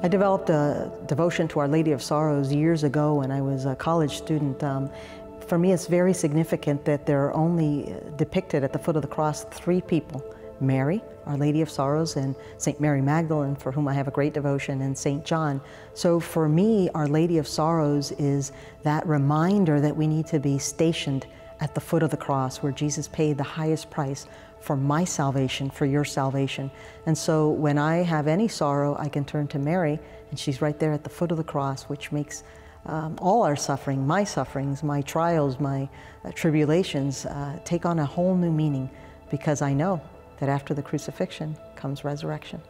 I developed a devotion to Our Lady of Sorrows years ago when I was a college student. Um, for me, it's very significant that there are only depicted at the foot of the cross three people Mary, Our Lady of Sorrows, and St. Mary Magdalene, for whom I have a great devotion, and St. John. So for me, Our Lady of Sorrows is that reminder that we need to be stationed at the foot of the cross where Jesus paid the highest price for my salvation, for your salvation. And so when I have any sorrow, I can turn to Mary, and she's right there at the foot of the cross, which makes um, all our suffering, my sufferings, my trials, my uh, tribulations, uh, take on a whole new meaning because I know that after the crucifixion comes resurrection.